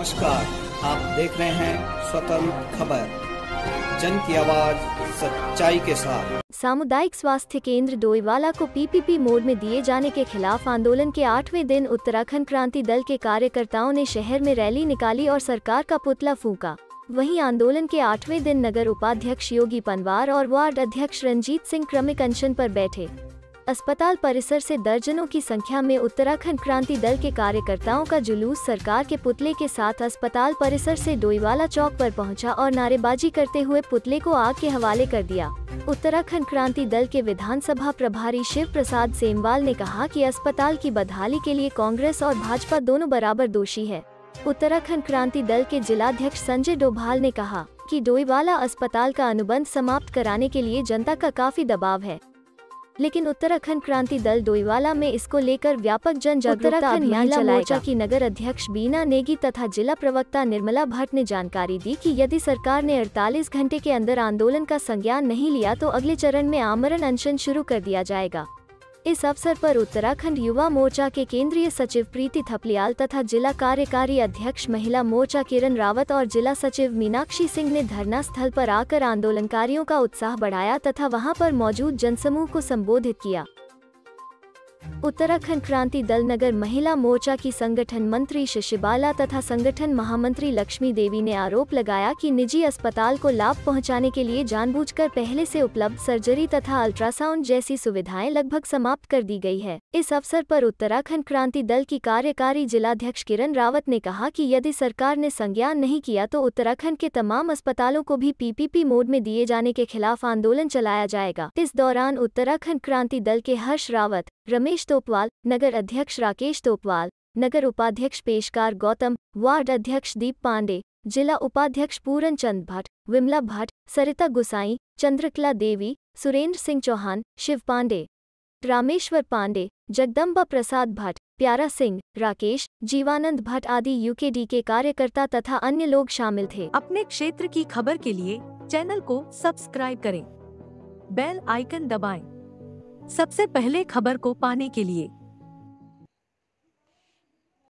नमस्कार, आप देख रहे हैं स्वतंत्र खबर। जन की आवाज़ सच्चाई के साथ। सामुदायिक स्वास्थ्य केंद्र डोईवाला को पीपीपी मोड में दिए जाने के खिलाफ आंदोलन के आठवें दिन उत्तराखंड क्रांति दल के कार्यकर्ताओं ने शहर में रैली निकाली और सरकार का पुतला फूका। वहीं आंदोलन के आठवें दिन नगर उपाध्यक्ष योगी पनवार और वार्ड अध्यक्ष रंजीत सिंह क्रमिक अनशन पर बैठे। अस्पताल परिसर से दर्जनों की संख्या में उत्तराखंड क्रांति दल के कार्यकर्ताओं का जुलूस सरकार के पुतले के साथ अस्पताल परिसर से डोईवाला चौक पर पहुँचा और नारेबाजी करते हुए पुतले को आग के हवाले कर दिया। उत्तराखंड क्रांति दल के विधानसभा प्रभारी शिव प्रसाद सेमवाल ने कहा कि अस्पताल की बदहाली के लिए कांग्रेस और भाजपा दोनों बराबर दोषी है। उत्तराखंड क्रांति दल के जिलाध्यक्ष संजय डोभाल ने कहा कि डोईवाला अस्पताल का अनुबंध समाप्त कराने के लिए जनता का काफ़ी दबाव है। लेकिन उत्तराखंड क्रांति दल डोईवाला में इसको लेकर व्यापक जन जागरूकता अभियान मोर्चा की नगर अध्यक्ष बीना नेगी तथा जिला प्रवक्ता निर्मला भट्ट ने जानकारी दी कि यदि सरकार ने 48 घंटे के अंदर आंदोलन का संज्ञान नहीं लिया तो अगले चरण में आमरण अनशन शुरू कर दिया जाएगा। इस अवसर पर उत्तराखंड युवा मोर्चा के केंद्रीय सचिव प्रीति थपलियाल तथा जिला कार्यकारी अध्यक्ष महिला मोर्चा किरण रावत और जिला सचिव मीनाक्षी सिंह ने धरना स्थल पर आकर आंदोलनकारियों का उत्साह बढ़ाया तथा वहाँ पर मौजूद जनसमूह को संबोधित किया। उत्तराखंड क्रांति दल नगर महिला मोर्चा की संगठन मंत्री शशिबाला तथा संगठन महामंत्री लक्ष्मी देवी ने आरोप लगाया कि निजी अस्पताल को लाभ पहुँचाने के लिए जानबूझकर पहले से उपलब्ध सर्जरी तथा अल्ट्रासाउंड जैसी सुविधाएँ लगभग समाप्त कर दी गई है। इस अवसर पर उत्तराखंड क्रांति दल की कार्यकारी जिलाध्यक्ष किरण रावत ने कहा कि यदि सरकार ने संज्ञान नहीं किया तो उत्तराखंड के तमाम अस्पतालों को भी पीपीपी मोड में दिए जाने के खिलाफ आंदोलन चलाया जाएगा। इस दौरान उत्तराखंड क्रांति दल के हर्ष रावत, रमेश तोपवाल नगर अध्यक्ष राकेश तोपवाल नगर उपाध्यक्ष पेशकार गौतम वार्ड अध्यक्ष दीप पांडे जिला उपाध्यक्ष पूरन चंद भट्ट विमला भट्ट सरिता गुसाई चंद्रकला देवी सुरेंद्र सिंह चौहान शिव पांडे रामेश्वर पांडे जगदम्बा प्रसाद भट्ट प्यारा सिंह राकेश जीवानंद भट्ट आदि यूकेडी के कार्यकर्ता तथा अन्य लोग शामिल थे अपने क्षेत्र की खबर के लिए चैनल को सब्सक्राइब करें बेल आइकन दबाएँ। सबसे पहले खबर को पाने के लिए।